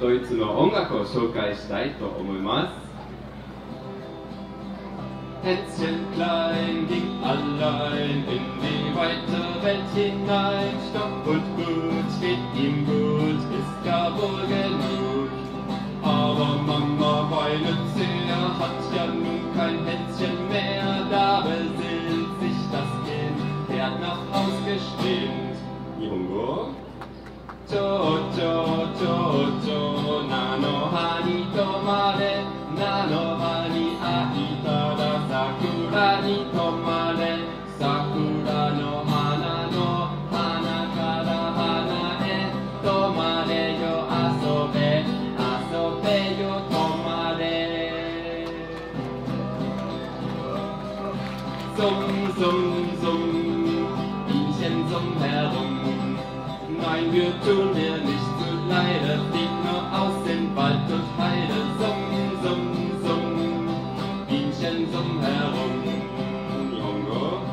ドイツの音楽を紹介したいと思います Hänschen klein ging allein in die weite Welt hinein. Stopp und gut, steht ihm gut, ist ja wohl genug. Aber Mama weinet sehr, hat ja nun kein Hänschen mehr. Da besinnt sich das Kind, fährt nach Haus geschwind. 日 Summ, summ, summ, Bienchen summ herum. Nein, wir tun mir nicht zu leide, flieg nur aus den Wald und Heide. Summ, summ, summ, Bienchen summ herum. Longo,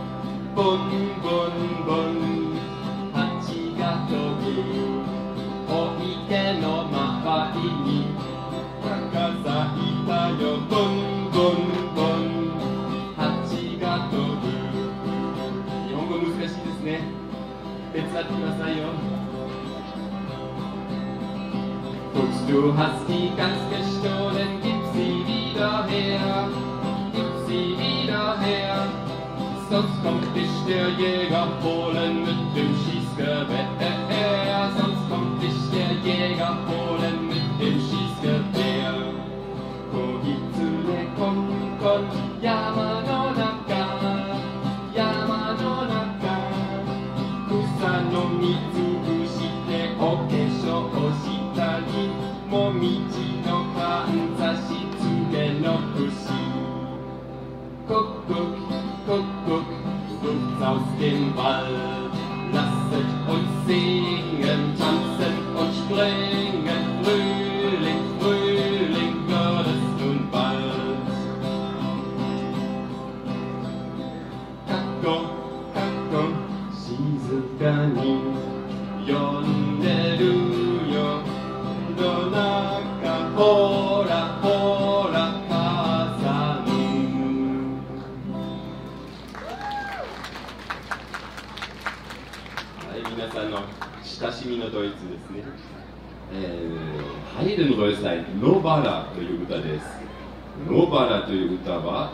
bun, bun, bun, hachigato gu. Oike no maha ini, kakasa ita yo bun. Du hast die Gans gestohlen, gib sie wieder her, gib sie wieder her. Sonst kommt dich der Jäger holen mit dem Schießgewehr. Sonst kommt dich der Jäger holen mit dem Schießgewehr. Kogitsune kon kon, Yama no もみじのかんざしつけの節 Guck, guck, guck, guck, Luft aus dem Wald. Lasset uns singen, tanzen und springen. Frühling, Frühling wird es nun bald. Kakko, kakko, 静かに呼んでるイツですね。えー、ハイデンロイサイノバラという歌です。ノバラという歌は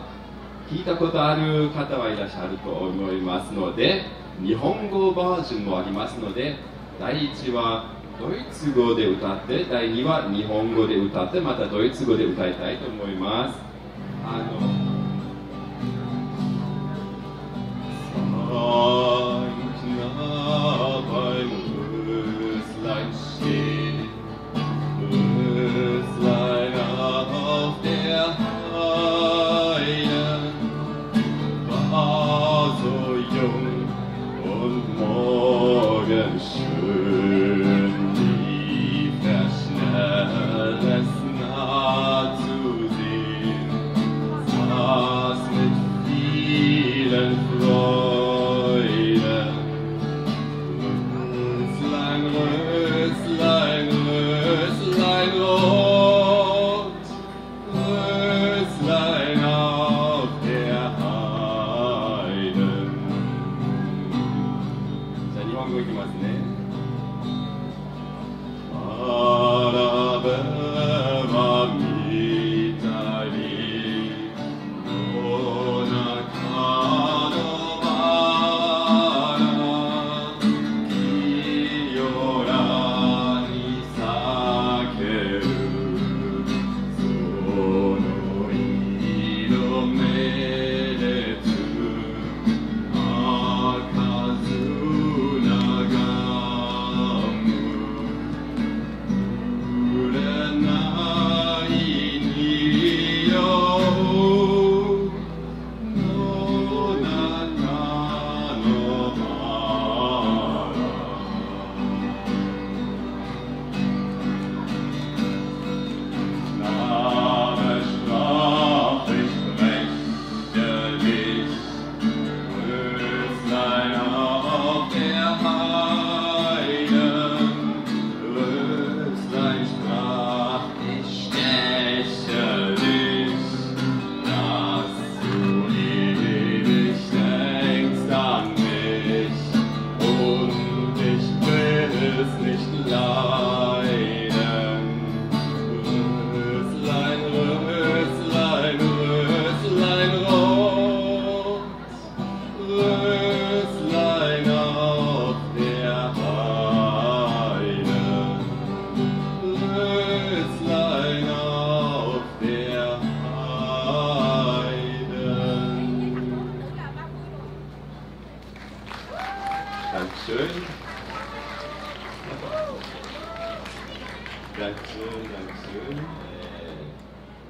聞いたことある方はいらっしゃると思いますので、日本語バージョンもありますので、第1はドイツ語で歌って、第2は日本語で歌って、またドイツ語で歌いたいと思います。あの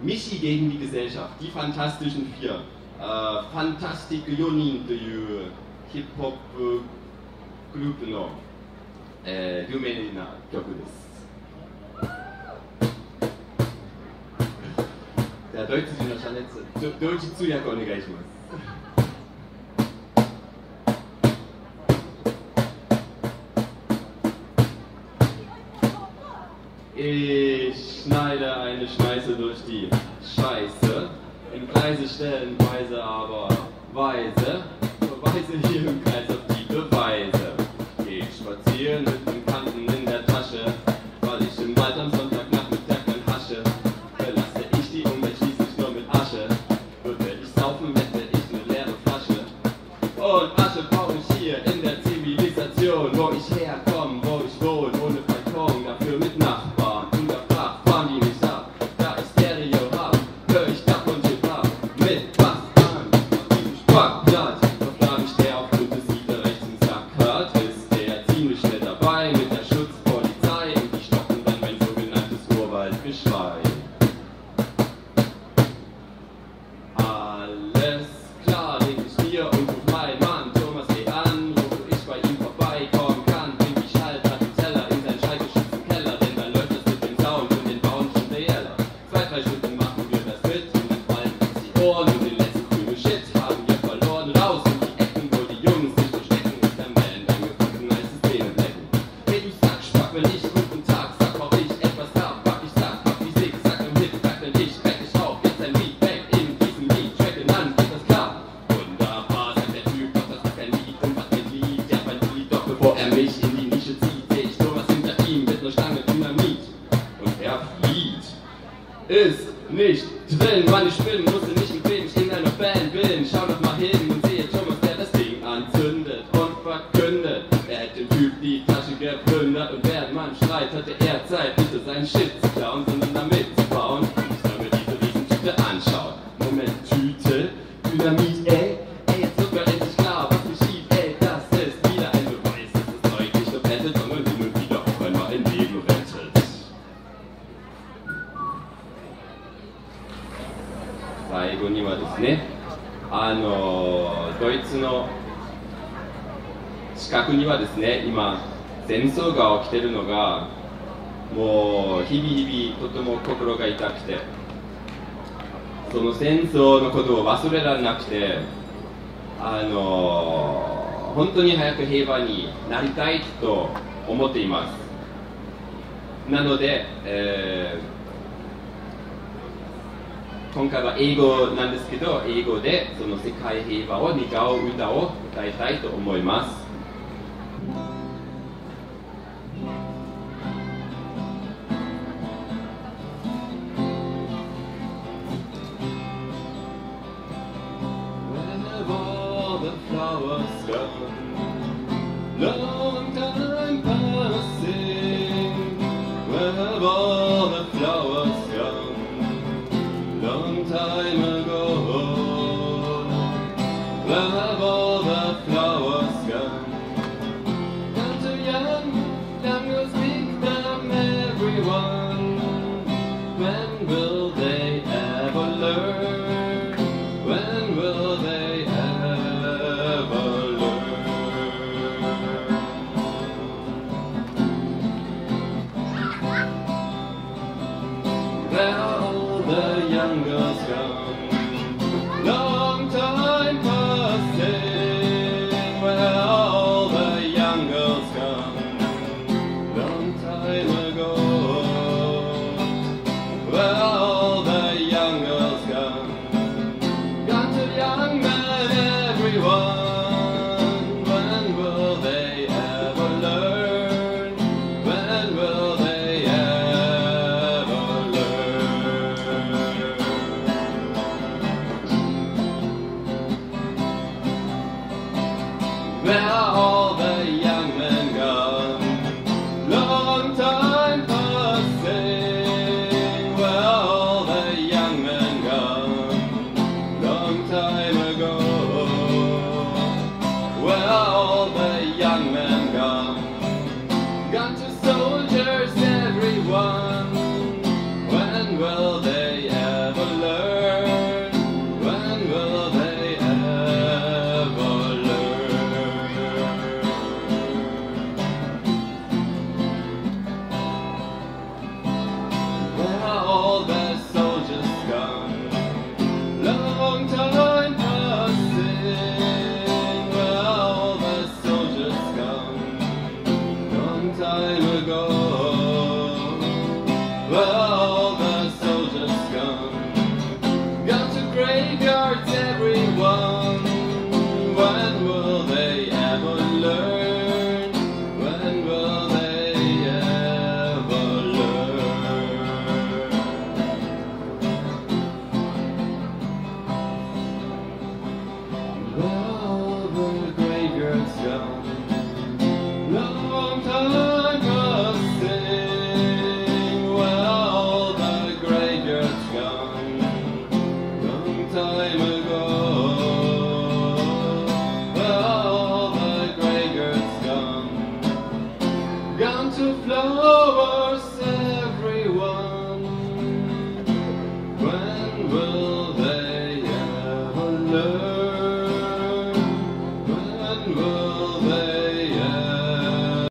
Michi gegen die Gesellschaft, die fantastischen vier. Äh, Fantastic Yonin というヒップホップグループの、えー有名な曲です。じゃあドイツ人のシャネツドイツ通訳お願いします。Eine Schneise durch die Scheiße, in Kreise stellen Weise aber weise, verweise hier im Kreis auf die Beweise. Geh spazieren mit den 最後にはですねあのドイツの近くにはですね今戦争が起きてるのがもう日々日々とても心が痛くてその戦争のことを忘れられなくてあの本当に早く平和になりたいと思っています。なので、えー今回は英語なんですけど、英語でその世界平和を願う歌を歌いたいと思います。Whenever the flowers come, no.